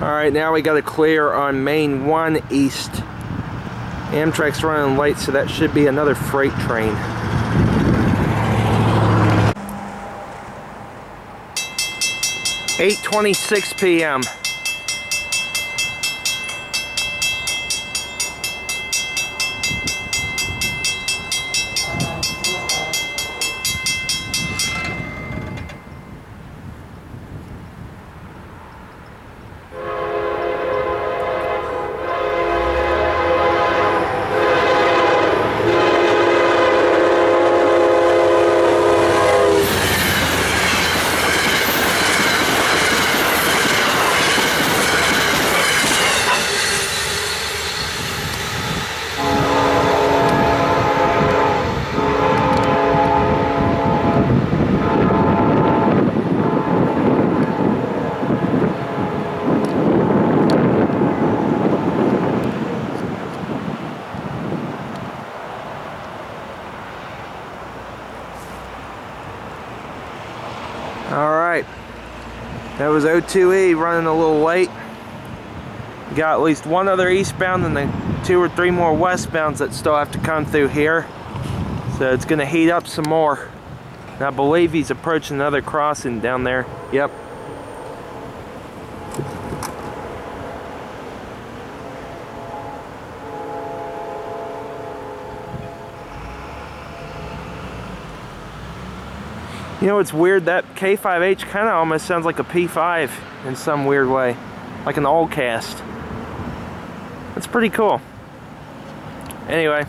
Alright, now we got to clear on Main 1 East. Amtrak's running late, so that should be another freight train. Eight twenty-six p.m. Alright. That was 02E running a little late. Got at least one other eastbound and then two or three more westbounds that still have to come through here. So it's going to heat up some more. And I believe he's approaching another crossing down there. Yep. You know, it's weird, that K5H kind of almost sounds like a P5 in some weird way. Like an old cast. That's pretty cool. Anyway,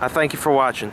I thank you for watching.